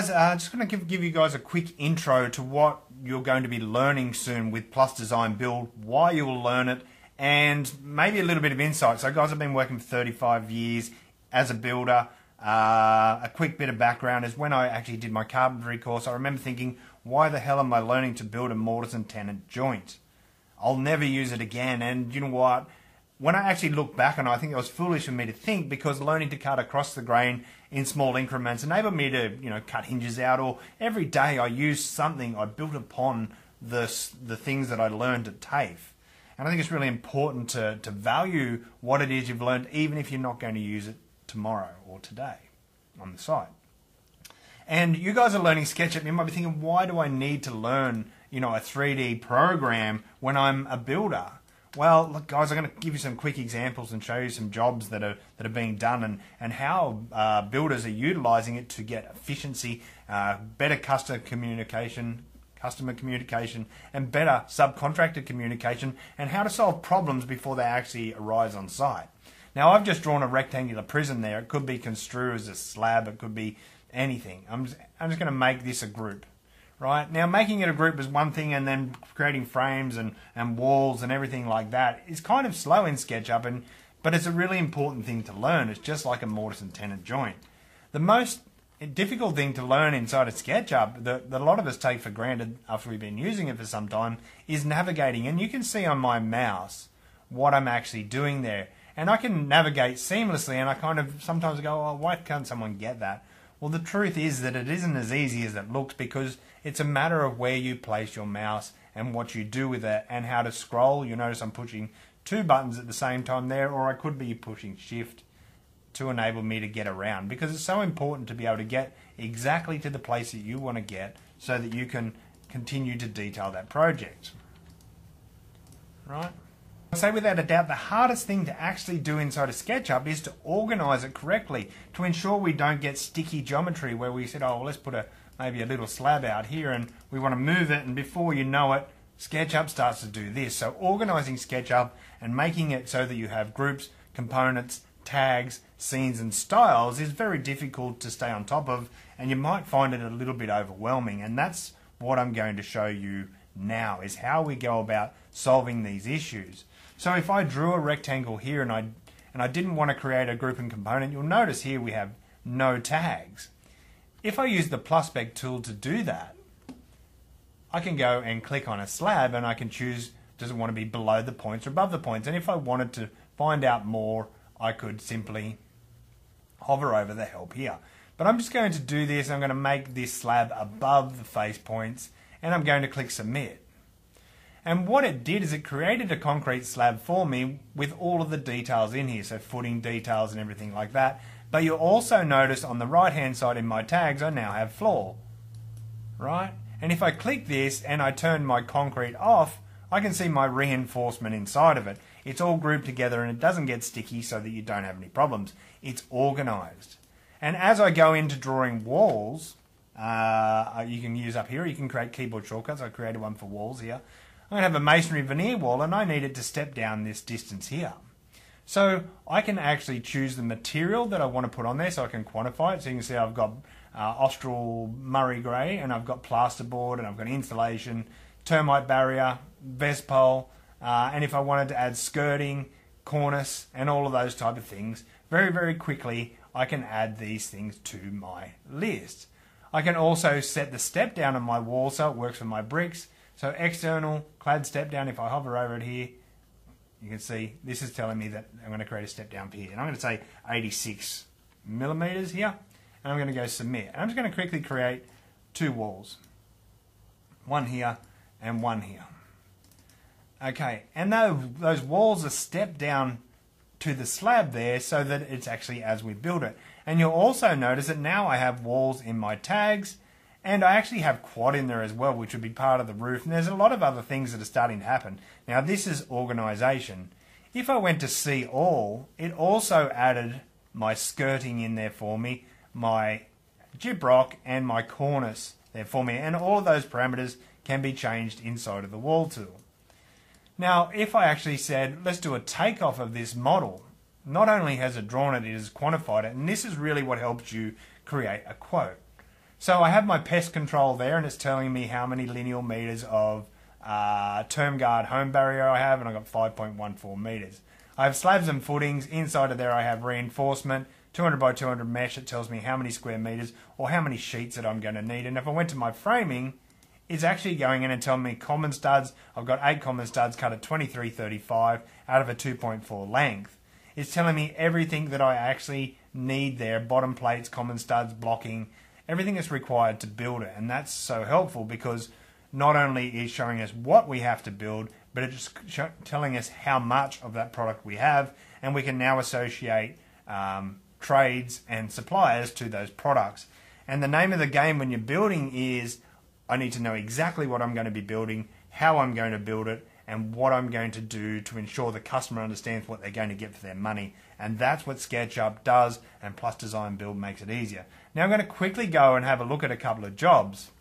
guys, uh, just going to give, give you guys a quick intro to what you're going to be learning soon with Plus Design Build, why you will learn it, and maybe a little bit of insight. So, guys, I've been working for 35 years as a builder. Uh, a quick bit of background is when I actually did my carpentry course, I remember thinking, why the hell am I learning to build a mortise and tenon joint? I'll never use it again. And you know what? When I actually look back on it, I think it was foolish for me to think because learning to cut across the grain in small increments enabled me to, you know, cut hinges out or every day I used something I built upon the, the things that I learned at TAFE. And I think it's really important to, to value what it is you've learned, even if you're not going to use it tomorrow or today on the site. And you guys are learning SketchUp. And you might be thinking, why do I need to learn, you know, a 3D program when I'm a builder? Well, look, guys, I'm going to give you some quick examples and show you some jobs that are that are being done and and how uh, builders are utilizing it to get efficiency, uh, better customer communication, customer communication, and better subcontractor communication, and how to solve problems before they actually arise on site. Now, I've just drawn a rectangular prism there. It could be construed as a slab. It could be anything. I'm just, I'm just going to make this a group, right? Now, making it a group is one thing, and then creating frames and, and walls and everything like that is kind of slow in SketchUp, and but it's a really important thing to learn. It's just like a mortise and tenon joint. The most difficult thing to learn inside of SketchUp that, that a lot of us take for granted after we've been using it for some time is navigating. And you can see on my mouse what I'm actually doing there. And I can navigate seamlessly, and I kind of sometimes go, oh, why can't someone get that? Well, the truth is that it isn't as easy as it looks because it's a matter of where you place your mouse and what you do with it and how to scroll. You notice I'm pushing two buttons at the same time there, or I could be pushing shift to enable me to get around because it's so important to be able to get exactly to the place that you want to get so that you can continue to detail that project. Right? I say without a doubt the hardest thing to actually do inside a SketchUp is to organize it correctly to ensure we don't get sticky geometry where we said, oh, well, let's put a maybe a little slab out here and we want to move it and before you know it, SketchUp starts to do this. So organizing SketchUp and making it so that you have groups, components, tags, scenes and styles is very difficult to stay on top of and you might find it a little bit overwhelming and that's what I'm going to show you now is how we go about solving these issues. So if I drew a rectangle here and I, and I didn't want to create a group and component, you'll notice here we have no tags. If I use the PlusSpec tool to do that, I can go and click on a slab and I can choose does it want to be below the points or above the points. And if I wanted to find out more, I could simply hover over the help here. But I'm just going to do this. I'm going to make this slab above the face points and I'm going to click submit. And what it did is it created a concrete slab for me with all of the details in here, so footing details and everything like that. But you'll also notice on the right hand side in my tags, I now have floor. Right? And if I click this and I turn my concrete off, I can see my reinforcement inside of it. It's all grouped together and it doesn't get sticky so that you don't have any problems. It's organized. And as I go into drawing walls, uh, you can use up here, you can create keyboard shortcuts. I created one for walls here. I'm going to have a masonry veneer wall and I need it to step down this distance here. So I can actually choose the material that I want to put on there so I can quantify it. So you can see I've got uh, Austral Murray Grey and I've got plasterboard and I've got insulation, termite barrier, Vespol, uh, and if I wanted to add skirting, cornice and all of those type of things, very, very quickly I can add these things to my list. I can also set the step down on my wall so it works for my bricks so external clad step down, if I hover over it here, you can see this is telling me that I'm going to create a step down here. And I'm going to say 86 millimeters here. And I'm going to go submit. And I'm just going to quickly create two walls. One here and one here. Okay, and those, those walls are stepped down to the slab there so that it's actually as we build it. And you'll also notice that now I have walls in my tags and I actually have quad in there as well, which would be part of the roof. And there's a lot of other things that are starting to happen. Now, this is organisation. If I went to see all, it also added my skirting in there for me, my gyprock, and my cornice there for me. And all of those parameters can be changed inside of the wall tool. Now, if I actually said, let's do a takeoff of this model, not only has it drawn it, it has quantified it. And this is really what helps you create a quote. So I have my pest control there and it's telling me how many lineal meters of uh, term guard home barrier I have and I've got 5.14 meters. I have slabs and footings. Inside of there I have reinforcement, 200 by 200 mesh. It tells me how many square meters or how many sheets that I'm going to need. And if I went to my framing, it's actually going in and telling me common studs. I've got eight common studs cut at 23.35 out of a 2.4 length. It's telling me everything that I actually need there, bottom plates, common studs, blocking, everything that's required to build it. And that's so helpful because not only is showing us what we have to build, but it's telling us how much of that product we have, and we can now associate um, trades and suppliers to those products. And the name of the game when you're building is I need to know exactly what I'm going to be building, how I'm going to build it, and what I'm going to do to ensure the customer understands what they're going to get for their money. And that's what SketchUp does, and Plus Design Build makes it easier. Now I'm going to quickly go and have a look at a couple of jobs.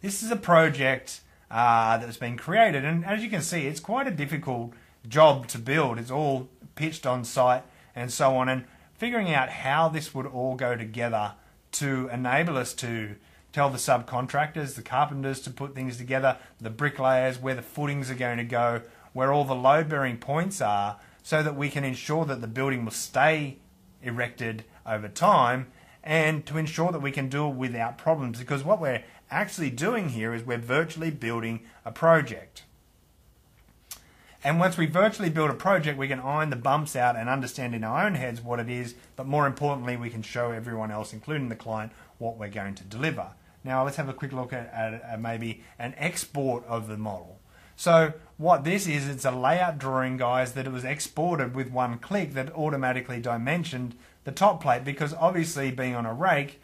This is a project uh, that's been created, and as you can see, it's quite a difficult job to build. It's all pitched on site and so on, and figuring out how this would all go together to enable us to tell the subcontractors, the carpenters to put things together, the bricklayers, where the footings are going to go, where all the load bearing points are, so that we can ensure that the building will stay erected over time and to ensure that we can do it without problems. Because what we're actually doing here is we're virtually building a project. And once we virtually build a project, we can iron the bumps out and understand in our own heads what it is, but more importantly, we can show everyone else, including the client, what we're going to deliver. Now let's have a quick look at, at, at maybe an export of the model. So what this is, it's a layout drawing, guys, that it was exported with one click that automatically dimensioned the top plate because obviously being on a rake,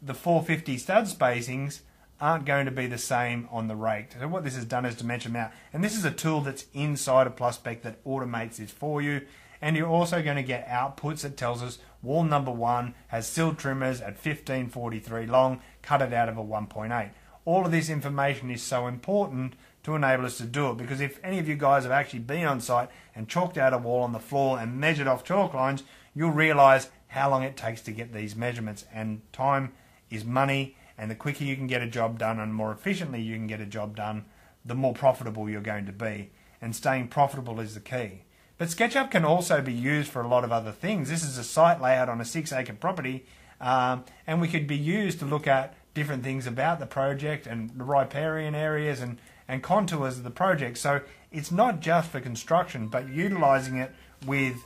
the 450 stud spacings aren't going to be the same on the rake. So what this has done is dimension out. And this is a tool that's inside of PlusSpec that automates this for you. And you're also going to get outputs that tells us wall number one has sill trimmers at 1543 long, cut it out of a 1.8. All of this information is so important to enable us to do it because if any of you guys have actually been on site and chalked out a wall on the floor and measured off chalk lines, you'll realize how long it takes to get these measurements and time is money and the quicker you can get a job done and more efficiently you can get a job done, the more profitable you're going to be. And staying profitable is the key. But SketchUp can also be used for a lot of other things. This is a site layout on a six acre property, um, and we could be used to look at different things about the project and the riparian areas and, and contours of the project. So it's not just for construction, but utilizing it with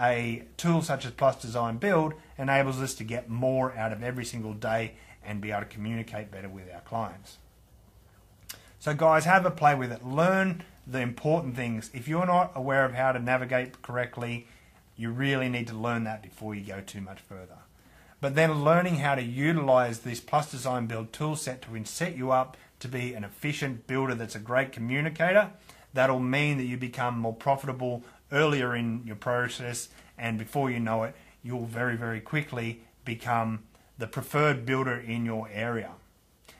a tool such as Plus Design Build enables us to get more out of every single day and be able to communicate better with our clients. So guys, have a play with it. Learn the important things. If you're not aware of how to navigate correctly, you really need to learn that before you go too much further. But then learning how to utilize this Plus Design Build tool set to set you up to be an efficient builder that's a great communicator, that'll mean that you become more profitable earlier in your process, and before you know it, you'll very, very quickly become the preferred builder in your area.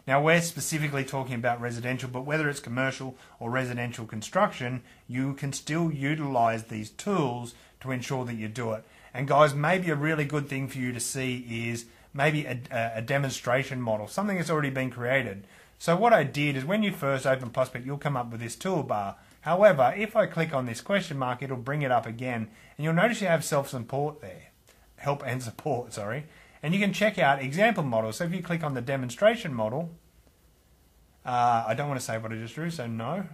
Now, we're specifically talking about residential, but whether it's commercial or residential construction, you can still utilize these tools to ensure that you do it. And, guys, maybe a really good thing for you to see is maybe a, a demonstration model, something that's already been created. So, what I did is when you first open PlusSpec, you'll come up with this toolbar. However, if I click on this question mark, it'll bring it up again, and you'll notice you have self support there, help and support, sorry. And you can check out example models. So if you click on the demonstration model, uh, I don't want to say what I just drew, so no.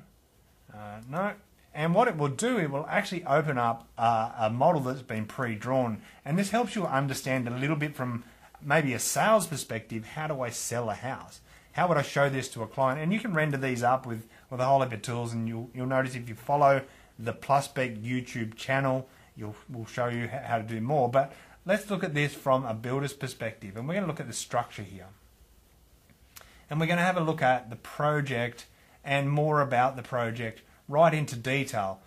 Uh, no. And what it will do, it will actually open up uh, a model that's been pre-drawn. And this helps you understand a little bit from maybe a sales perspective, how do I sell a house? How would I show this to a client? And you can render these up with, with a whole heap of tools. And you'll, you'll notice if you follow the PlusSpec YouTube channel, you'll, we'll show you how to do more. But let's look at this from a builder's perspective. And we're going to look at the structure here. And we're going to have a look at the project and more about the project right into detail.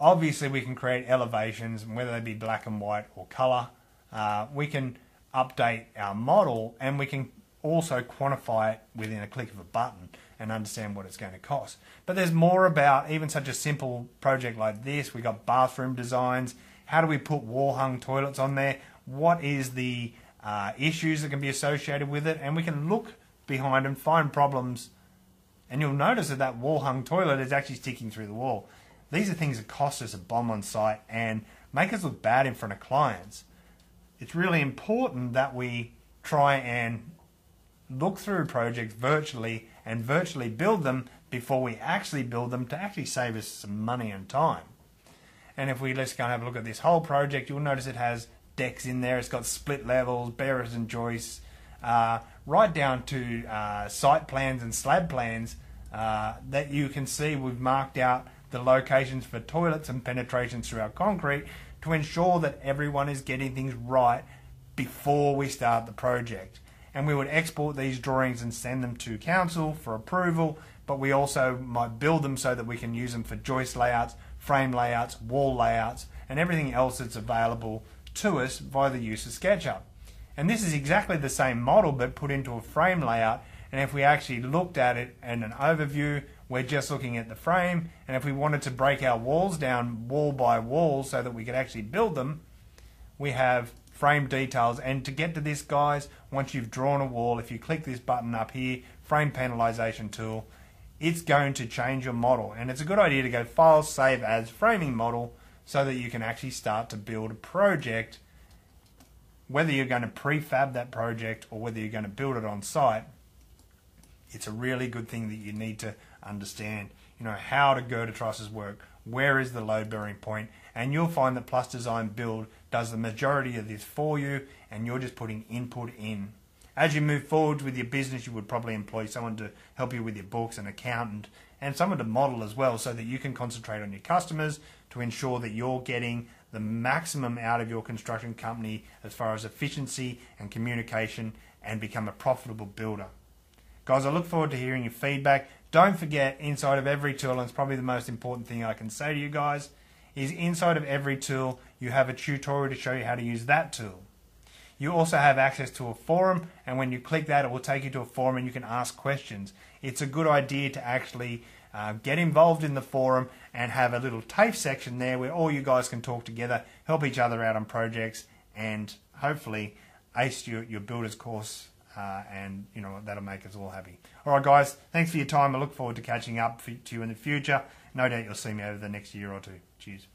Obviously, we can create elevations, whether they be black and white or color. Uh, we can update our model and we can also quantify it within a click of a button and understand what it's going to cost. But there's more about even such a simple project like this. We've got bathroom designs. How do we put wall hung toilets on there? What is the uh, issues that can be associated with it, and we can look behind and find problems. And you'll notice that that wall hung toilet is actually sticking through the wall. These are things that cost us a bomb on site and make us look bad in front of clients. It's really important that we try and look through projects virtually and virtually build them before we actually build them to actually save us some money and time. And if we let's go and have a look at this whole project, you'll notice it has decks in there. It's got split levels, bearers and joists, uh, right down to uh, site plans and slab plans uh, that you can see we've marked out the locations for toilets and penetrations through our concrete to ensure that everyone is getting things right before we start the project. And we would export these drawings and send them to council for approval, but we also might build them so that we can use them for joist layouts, frame layouts, wall layouts, and everything else that's available to us via the use of SketchUp. And this is exactly the same model but put into a frame layout. And if we actually looked at it in an overview, we're just looking at the frame. And if we wanted to break our walls down wall by wall so that we could actually build them, we have frame details. And to get to this, guys, once you've drawn a wall, if you click this button up here, frame panelization tool, it's going to change your model. And it's a good idea to go File, Save As, Framing Model, so that you can actually start to build a project. Whether you're going to prefab that project or whether you're going to build it on site, it's a really good thing that you need to understand. You know how to girder trusses work, where is the load bearing point, and you'll find that Plus Design Build does the majority of this for you, and you're just putting input in. As you move forward with your business, you would probably employ someone to help you with your books, an accountant, and someone to model as well, so that you can concentrate on your customers to ensure that you're getting the maximum out of your construction company as far as efficiency and communication and become a profitable builder. Guys, I look forward to hearing your feedback. Don't forget, inside of every tool, and it's probably the most important thing I can say to you guys, is inside of every tool, you have a tutorial to show you how to use that tool. You also have access to a forum, and when you click that, it will take you to a forum and you can ask questions. It's a good idea to actually uh, get involved in the forum and have a little TAFE section there where all you guys can talk together, help each other out on projects, and hopefully ace your, your builder's course. Uh, and you know that'll make us all happy. All right, guys. Thanks for your time. I look forward to catching up for, to you in the future. No doubt you'll see me over the next year or two. Cheers.